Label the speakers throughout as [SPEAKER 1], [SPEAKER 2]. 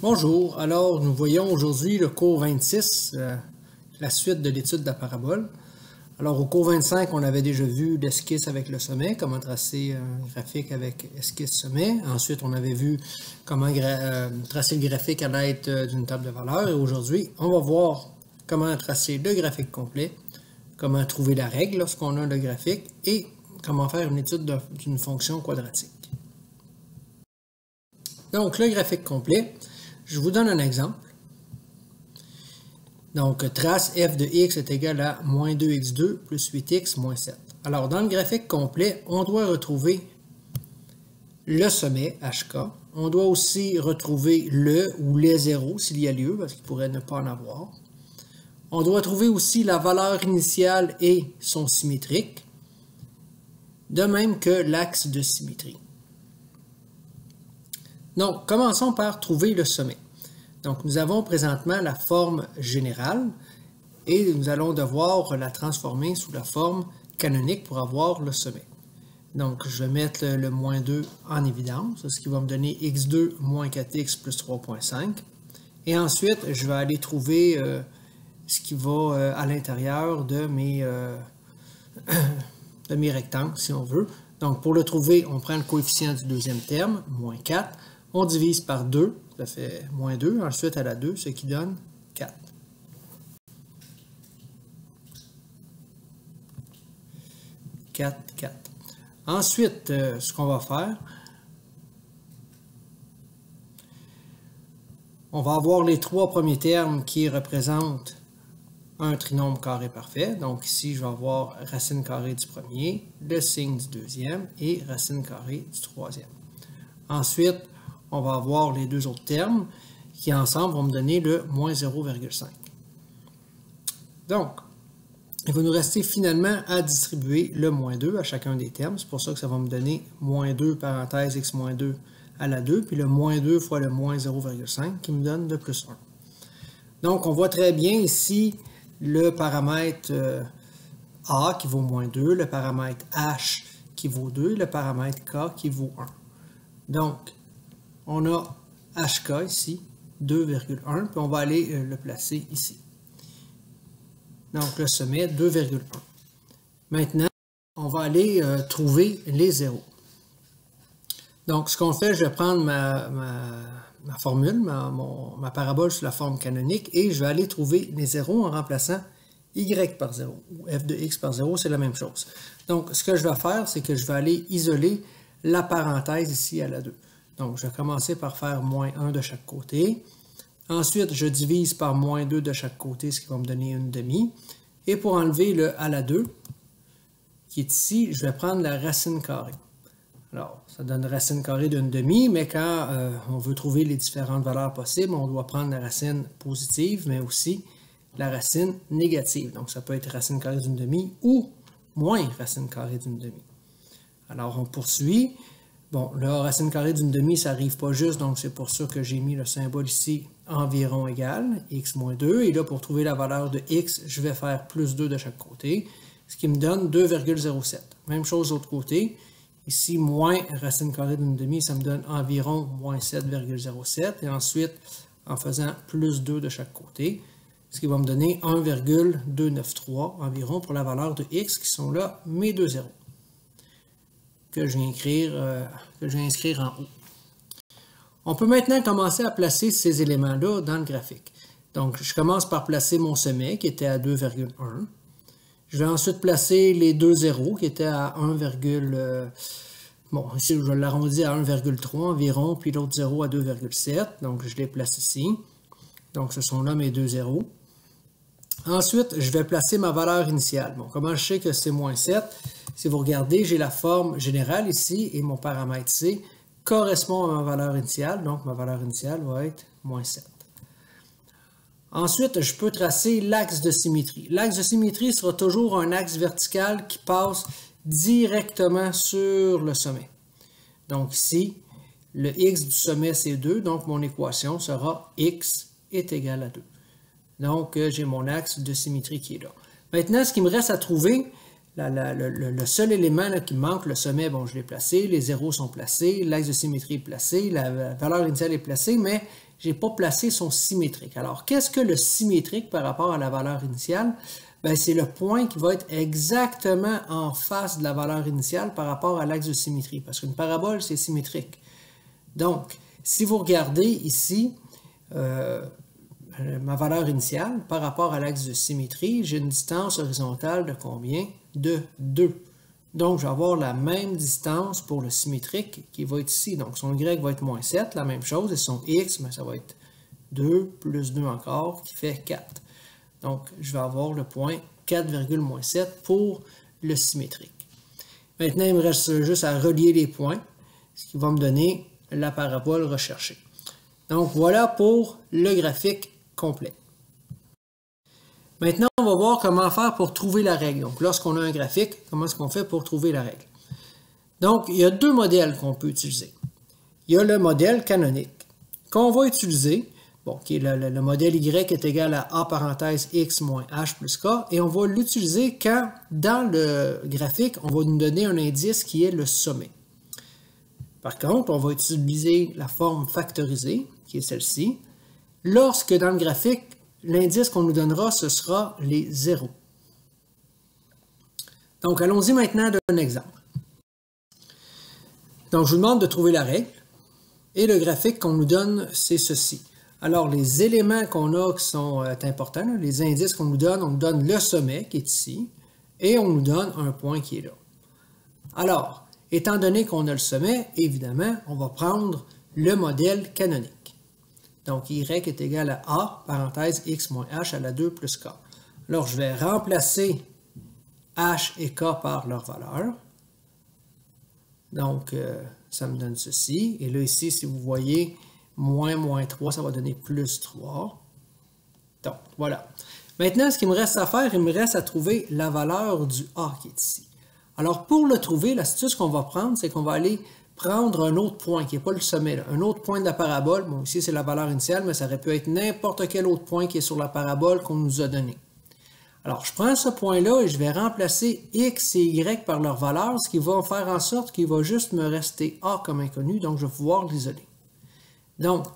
[SPEAKER 1] Bonjour, alors nous voyons aujourd'hui le cours 26, euh, la suite de l'étude de la parabole. Alors au cours 25, on avait déjà vu l'esquisse avec le sommet, comment tracer un graphique avec esquisse sommet. Ensuite, on avait vu comment euh, tracer le graphique à l'aide euh, d'une table de valeurs. Et aujourd'hui, on va voir comment tracer le graphique complet, comment trouver la règle lorsqu'on a le graphique et comment faire une étude d'une fonction quadratique. Donc, le graphique complet, je vous donne un exemple. Donc, trace f de x est égal à moins 2x2 plus 8x moins 7. Alors, dans le graphique complet, on doit retrouver le sommet, HK. On doit aussi retrouver le ou les zéros s'il y a lieu, parce qu'il pourrait ne pas en avoir. On doit trouver aussi la valeur initiale et son symétrique, de même que l'axe de symétrie. Donc, commençons par trouver le sommet. Donc, nous avons présentement la forme générale et nous allons devoir la transformer sous la forme canonique pour avoir le sommet. Donc, je vais mettre le, moins 2 en évidence, ce qui va me donner x2 moins 4x plus 3.5. Et ensuite, je vais aller trouver euh, ce qui va euh, à l'intérieur de, euh, de mes rectangles, si on veut. Donc, pour le trouver, on prend le coefficient du deuxième terme, moins 4. On divise par 2, ça fait moins 2. Ensuite, à la 2, ce qui donne 4. « 4, 4. Ensuite, euh, ce qu'on va faire, on va avoir les trois premiers termes qui représentent un trinôme carré parfait. Donc ici, je vais avoir racine carrée du premier, le signe du deuxième et racine carrée du troisième. Ensuite, on va avoir les deux autres termes qui ensemble vont me donner le moins 0,5. Donc, il va nous rester finalement à distribuer le moins 2 à chacun des termes. C'est pour ça que ça va me donner moins 2 parenthèse x moins 2 à la 2, puis le moins 2 fois le moins 0,5 qui me donne le plus 1. Donc, on voit très bien ici le paramètre euh, A qui vaut moins 2, le paramètre H qui vaut 2, le paramètre K qui vaut 1. Donc, on a HK ici, 2,1, puis on va aller euh, le placer ici. Donc le sommet, 2,1. Maintenant, on va aller euh, trouver les zéros. Donc ce qu'on fait, je vais prendre ma, formule, ma, parabole sous la forme canonique, et je vais aller trouver les zéros en remplaçant y par 0, ou f de x par 0, c'est la même chose. Donc ce que je vais faire, c'est que je vais aller isoler la parenthèse ici à la 2. Donc, je vais commencer par faire moins 1 de chaque côté. Ensuite, je divise par moins 2 de chaque côté, ce qui va me donner une demi. Et pour enlever le à la 2, qui est ici, je vais prendre la racine carrée. Alors, ça donne racine carrée d'une demi, mais quand euh, on veut trouver les différentes valeurs possibles, on doit prendre la racine positive, mais aussi la racine négative. Donc, ça peut être racine carrée d'une demi ou moins racine carrée d'une demi. Alors, on poursuit. Bon, la racine carrée d'une demi, ça n'arrive pas juste, donc c'est pour ça que j'ai mis le symbole ici environ égal, x moins 2. Et là, pour trouver la valeur de x, je vais faire plus 2 de chaque côté, ce qui me donne 2,07. Même chose de l'autre côté. Ici, moins racine carrée d'une demi, ça me donne environ moins 7,07. Et ensuite, en faisant plus 2 de chaque côté, ce qui va me donner 1,293 environ pour la valeur de x, qui sont là mes deux zéros euh, que je viens inscrire en haut. On peut maintenant commencer à placer ces éléments-là dans le graphique. Donc, je commence par placer mon sommet qui était à 2,1. Je vais ensuite placer les deux zéros qui étaient à 1, euh, bon, ici je l'arrondis à 1,3 environ, puis l'autre zéro à 2,7. Donc, je les place ici. Donc, ce sont là mes deux zéros. Ensuite, je vais placer ma valeur initiale. Bon, comment je sais que c'est moins 7? Si vous regardez, j'ai la forme générale ici et mon paramètre C correspond à ma valeur initiale. Donc, ma valeur initiale va être moins 7. Ensuite, je peux tracer l'axe de symétrie. L'axe de symétrie sera toujours un axe vertical qui passe directement sur le sommet. Donc ici, le x du sommet, c'est 2. Donc, mon équation sera x est égal à 2. Donc, euh, j'ai mon axe de symétrie qui est là. Maintenant, ce qui me reste à trouver, le, seul élément qui manque, le sommet, bon, je l'ai placé, les zéros sont placés, l'axe de symétrie est placé, la valeur initiale est placée, mais je n'ai pas placé son symétrique. Alors, qu'est-ce que le symétrique par rapport à la valeur initiale? Ben, c'est le point qui va être exactement en face de la valeur initiale par rapport à l'axe de symétrie, parce qu'une parabole, c'est symétrique. Donc, si vous regardez ici, euh, ma valeur initiale par rapport à l'axe de symétrie, j'ai une distance horizontale de combien? De 2. Donc, je vais avoir la même distance pour le symétrique qui va être ici. Donc, son Y va être moins 7, la même chose, et son X, mais ça va être 2 plus 2 encore, qui fait 4. Donc, je vais avoir le point 4,7 pour le symétrique. Maintenant, il me reste juste à relier les points, ce qui va me donner la parabole recherchée. Donc, voilà pour le graphique complet. Maintenant, on va voir comment faire pour trouver la règle. Donc, lorsqu'on a un graphique, comment est-ce qu'on fait pour trouver la règle? Donc, il y a deux modèles qu'on peut utiliser. Il y a le modèle canonique qu'on va utiliser, bon, qui est le, modèle Y est égal à A parenthèse X moins H plus K, et on va l'utiliser quand, dans le graphique, on va nous donner un indice qui est le sommet. Par contre, on va utiliser la forme factorisée, qui est celle-ci, lorsque dans le graphique, l'indice qu'on nous donnera, ce sera les zéros. Donc, allons-y maintenant d'un exemple. Donc, je vous demande de trouver la règle. Et le graphique qu'on nous donne, c'est ceci. Alors, les éléments qu'on a qui sont euh, importants, les indices qu'on nous donne, on nous donne le sommet qui est ici, et on nous donne un point qui est là. Alors, étant donné qu'on a le sommet, évidemment, on va prendre le modèle canonique. Donc, y est égal à a, parenthèse, x moins h à la 2 plus k. Alors, je vais remplacer h et k par leur valeur. Donc, euh, ça me donne ceci. Et là, ici, si vous voyez, moins moins 3, ça va donner plus 3. Donc, voilà. Maintenant, ce qu'il me reste à faire, il me reste à trouver la valeur du a qui est ici. Alors, pour le trouver, l'astuce qu'on va prendre, c'est qu'on va aller prendre un autre point, qui n'est pas le sommet, un autre point de la parabole. Bon, ici, c'est la valeur initiale, mais ça aurait pu être n'importe quel autre point qui est sur la parabole qu'on nous a donné. Alors, je prends ce point-là et je vais remplacer x et y par leur valeur, ce qui va faire en sorte qu'il va juste me rester a comme inconnu, donc je vais pouvoir l'isoler. Donc,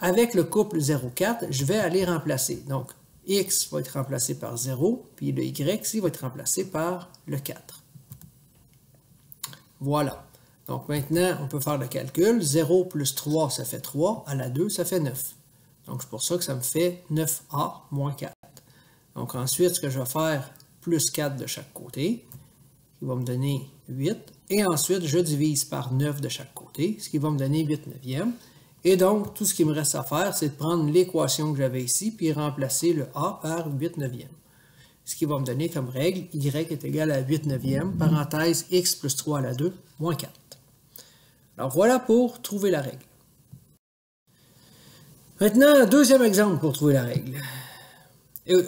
[SPEAKER 1] avec le couple 0,4, je vais aller remplacer. Donc, x va être remplacé par 0, puis le y ici va être remplacé par le 4. Voilà. Donc maintenant, on peut faire le calcul. 0 plus 3, ça fait 3. À la 2, ça fait 9. Donc c'est pour ça que ça me fait 9A moins 4. Donc ensuite, ce que je vais faire, plus 4 de chaque côté, qui va me donner 8. Et ensuite, je divise par 9 de chaque côté, ce qui va me donner 8 neuvièmes. Et donc, tout ce qui me reste à faire, c'est de prendre l'équation que j'avais ici, puis remplacer le A par 8 neuvièmes. Ce qui va me donner comme règle, Y est égal à 8 neuvièmes, parenthèse X plus 3 à la 2, moins 4. Alors voilà pour trouver la règle. Maintenant, deuxième exemple pour trouver la règle.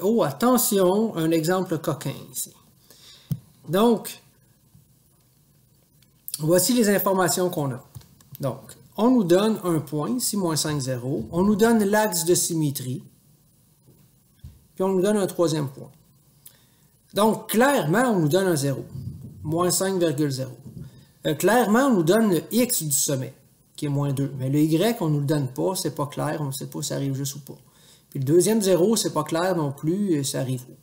[SPEAKER 1] oh, attention, un exemple coquin ici. Donc, voici les informations qu'on a. Donc, on nous donne un point, ici, moins 5, 0. On nous donne l'axe de symétrie. Puis on nous donne un troisième point. Donc, clairement, on nous donne un 0. Moins 5,0. Euh, clairement, on nous donne le x du sommet, qui est moins 2. Mais le y, on ne nous le donne pas, c'est pas clair, on ne sait pas si ça arrive juste ou pas. Puis le deuxième 0, c'est pas clair non plus, ça arrive où.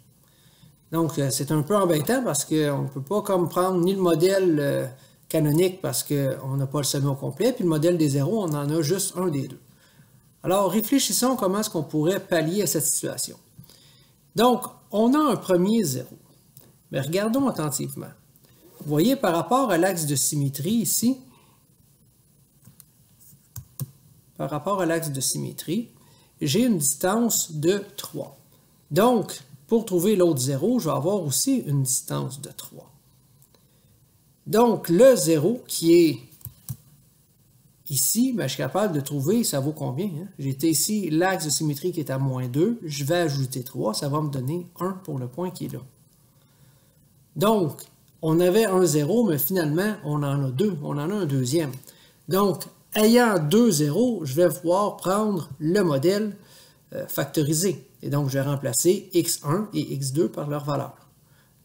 [SPEAKER 1] Donc, euh, c'est un peu embêtant parce qu'on ne peut pas comme prendre ni le modèle euh, canonique parce qu'on n'a pas le sommet au complet, puis le modèle des zéros, on en a juste un des deux. Alors, réfléchissons comment est-ce qu'on pourrait pallier à cette situation. Donc, on a un premier zéro. Mais regardons attentivement. Vous voyez, par rapport à l'axe de symétrie ici, par rapport à l'axe de symétrie, j'ai une distance de 3. Donc, pour trouver l'autre 0, je vais avoir aussi une distance de 3. Donc, le 0 qui est ici, ben, je suis capable de trouver, ça vaut combien? Hein? J'ai ici l'axe de symétrie qui est à moins 2, je vais ajouter 3, ça va me donner 1 pour le point qui est là. Donc, on avait un 0, mais finalement, on en a deux. On en a un deuxième. Donc, ayant deux zéros, je vais pouvoir prendre le modèle euh, factorisé. Et donc, je vais remplacer x1 et x2 par leur valeur.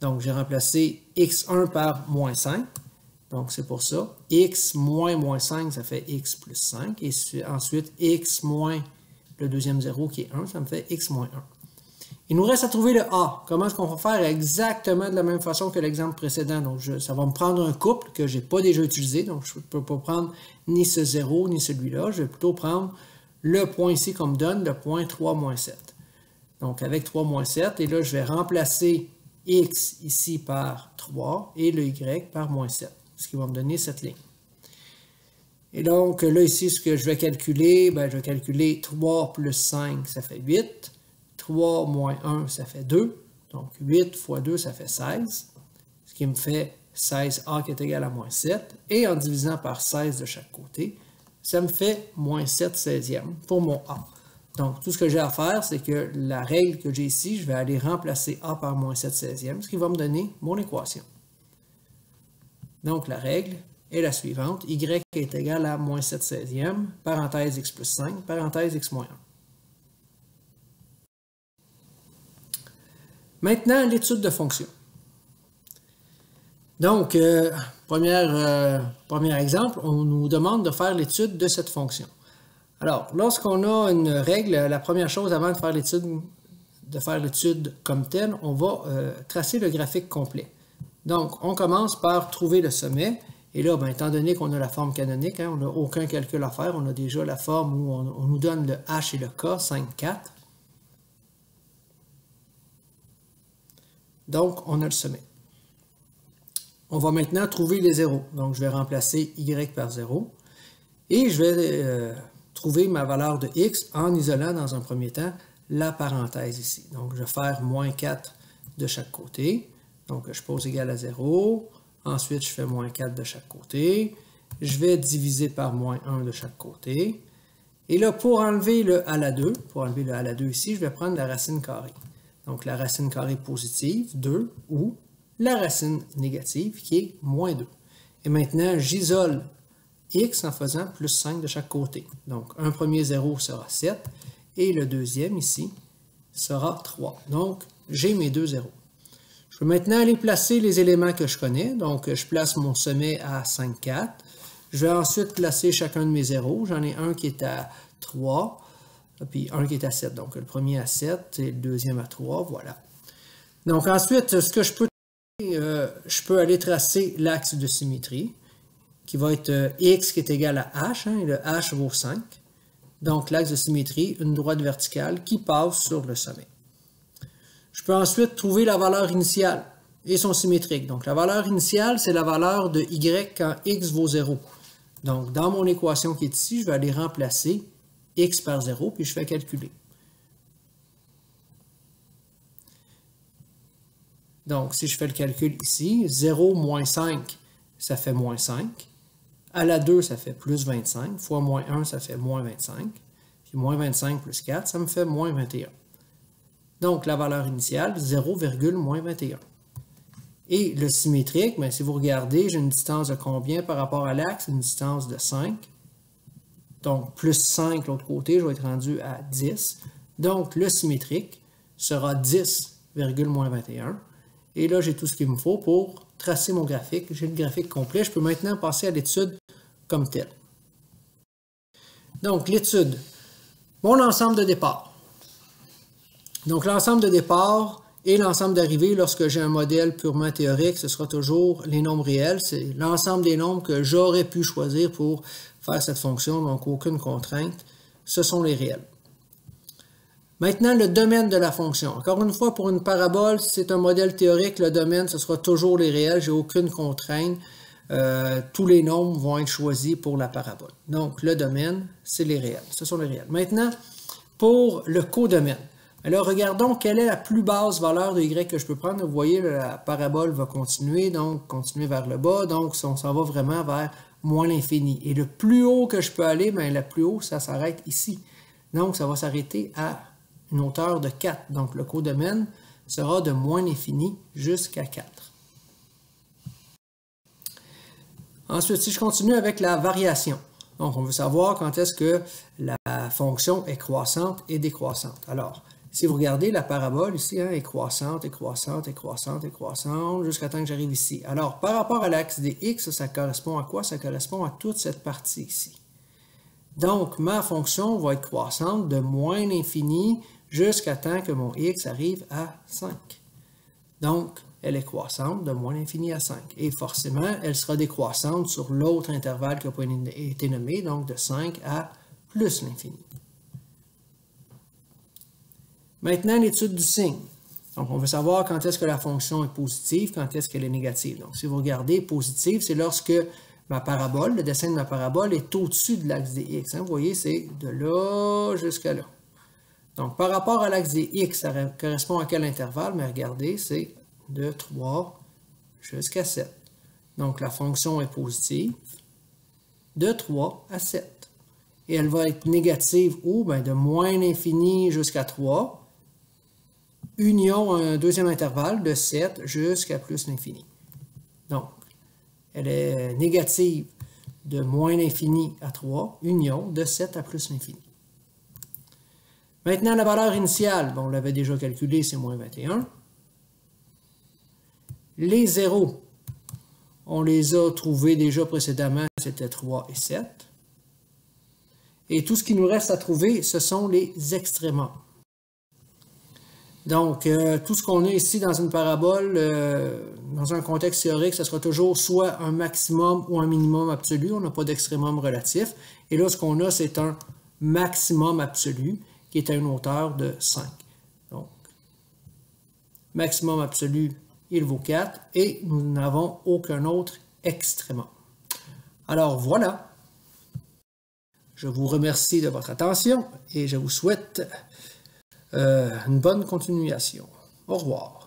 [SPEAKER 1] Donc, j'ai remplacé x1 par moins 5. Donc, c'est pour ça. x moins moins 5, ça fait x plus 5. Et ensuite, x moins le deuxième 0 qui est 1, ça me fait x moins 1. Il nous reste à trouver le A. Comment est-ce qu'on va faire exactement de la même façon que l'exemple précédent? Donc, ça va me prendre un couple que je n'ai pas déjà utilisé. Donc, je ne peux pas prendre ni ce 0 ni celui-là. Je vais plutôt prendre le point ici qu'on me donne, le point 3 moins 7. Donc, avec 3 moins 7, et là, je vais remplacer x ici par 3 et le y par moins 7, ce qui va me donner cette ligne. Et donc, là, ici, ce que je vais calculer, ben, je vais calculer 3 plus 5, ça fait 8. 3 moins 1, ça fait 2. Donc 8 fois 2, ça fait 16. Ce qui me fait 16A qui est égal à moins 7. Et en divisant par 16 de chaque côté, ça me fait moins 7 16e pour mon A. Donc, tout ce que j'ai à faire, c'est que la règle que j'ai ici, je vais aller remplacer A par moins 7 16e, ce qui va me donner mon équation. Donc, la règle est la suivante. Y est égal à moins 7 16e, parenthèse x plus 5, parenthèse x moins 1. Maintenant, l'étude de fonction. Donc, euh, euh, premier exemple, on nous demande de faire l'étude de cette fonction. Alors, lorsqu'on a une règle, la première chose avant de faire l'étude de faire l'étude comme telle, on va euh, tracer le graphique complet. Donc, on commence par trouver le sommet. Et là, ben, étant donné qu'on a la forme canonique, hein, on n'a aucun calcul à faire, on a déjà la forme où on, on nous donne le h et le k, 5, 4. Donc, on a le sommet. On va maintenant trouver les zéros. Donc, je vais remplacer y par 0. Et je vais euh, trouver ma valeur de x en isolant dans un premier temps la parenthèse ici. Donc, je vais faire moins 4 de chaque côté. Donc, je pose égal à 0. Ensuite, je fais moins 4 de chaque côté. Je vais diviser par moins 1 de chaque côté. Et là, pour enlever le à la 2, pour enlever le à la 2 ici, je vais prendre la racine carrée donc la racine carrée positive, 2, ou la racine négative, qui est moins 2. Et maintenant, j'isole x en faisant plus 5 de chaque côté. Donc, un premier 0 sera 7, et le deuxième ici sera 3. Donc, j'ai mes deux zéros. Je peux maintenant aller placer les éléments que je connais. Donc, je place mon sommet à 5, 4. Je vais ensuite placer chacun de mes zéros. J'en ai un qui est à 3, puis un qui est à 7. Donc, le premier à 7 et le deuxième à 3, voilà. Donc, ensuite, ce que je peux euh, je peux aller tracer l'axe de symétrie, qui va être euh, x qui est égal à h, hein, le h vaut 5. Donc, l'axe de symétrie, une droite verticale qui passe sur le sommet. Je peux ensuite trouver la valeur initiale et son symétrique. Donc, la valeur initiale, c'est la valeur de y quand x vaut 0. Donc, dans mon équation qui est ici, je vais aller remplacer x par 0, puis je fais calculer. Donc, si je fais le calcul ici, 0 moins 5, ça fait moins 5. À la 2, ça fait plus 25. Fois moins 1, ça fait moins 25. Puis moins 25 plus 4, ça me fait moins 21. Donc, la valeur initiale, 0, moins 21. Et le symétrique, bien, si vous regardez, j'ai une distance de combien par rapport à l'axe? Une distance de 5. Donc, plus 5 l'autre côté, je vais être rendu à 10. Donc, le symétrique sera 10, 21. Et là, j'ai tout ce qu'il me faut pour tracer mon graphique. J'ai le graphique complet. Je peux maintenant passer à l'étude comme telle. Donc, l'étude. Mon ensemble de départ. Donc, l'ensemble de départ et l'ensemble d'arrivée, lorsque j'ai un modèle purement théorique, ce sera toujours les nombres réels. C'est l'ensemble des nombres que j'aurais pu choisir pour faire cette fonction, donc aucune contrainte. Ce sont les réels. Maintenant, le domaine de la fonction. Encore une fois, pour une parabole, c'est un modèle théorique, le domaine, ce sera toujours les réels. J'ai aucune contrainte. Euh, tous les nombres vont être choisis pour la parabole. Donc, le domaine, c'est les réels. Ce sont les réels. Maintenant, pour le codomaine. Alors, regardons quelle est la plus basse valeur de y que je peux prendre. Vous voyez, la parabole va continuer, donc continuer vers le bas. Donc, on s'en va vraiment vers moins l'infini. Et le plus haut que je peux aller, bien, le plus haut, ça s'arrête ici. Donc, ça va s'arrêter à une hauteur de 4. Donc, le codomaine sera de moins l'infini jusqu'à 4. Ensuite, si je continue avec la variation. Donc, on veut savoir quand est-ce que la fonction est croissante et décroissante. Alors, Si vous regardez la parabole ici, hein, est croissante, est croissante, est croissante, est croissante, jusqu'à temps que j'arrive ici. Alors, par rapport à l'axe des x, ça correspond à quoi? Ça correspond à toute cette partie ici. Donc, ma fonction va être croissante de moins l'infini jusqu'à temps que mon x arrive à 5. Donc, elle est croissante de moins l'infini à 5. Et forcément, elle sera décroissante sur l'autre intervalle qui pas été nommé, donc de 5 à plus l'infini. Maintenant, l'étude du signe. Donc, on veut savoir quand est-ce que la fonction est positive, quand est-ce qu'elle est négative. Donc, si vous regardez positive, c'est lorsque ma parabole, le dessin de ma parabole est au-dessus de l'axe des x. Hein. Vous voyez, c'est de là jusqu'à là. Donc, par rapport à l'axe des x, ça correspond à quel intervalle? Mais regardez, c'est de 3 jusqu'à 7. Donc, la fonction est positive de 3 à 7. Et elle va être négative où? Ben, de moins l'infini jusqu'à 3 union un deuxième intervalle de 7 jusqu'à plus l'infini. Donc, elle est négative de moins l'infini à 3, union de 7 à plus l'infini. Maintenant, la valeur initiale, bon, on l'avait déjà calculé, c'est moins 21. Les zéros, on les a trouvés déjà précédemment, c'était 3 et 7. Et tout ce qui nous reste à trouver, ce sont les extréments. Donc, euh, tout ce qu'on a ici dans une parabole, euh, dans un contexte théorique, ce sera toujours soit un maximum ou un minimum absolu. On n'a pas d'extrémum relatif. Et là, ce qu'on a, c'est un maximum absolu qui est à une hauteur de 5. Donc, maximum absolu, il vaut 4 et nous n'avons aucun autre extrémum. Alors voilà. Je vous remercie de votre attention et je vous souhaite une bonne continuation. Au revoir.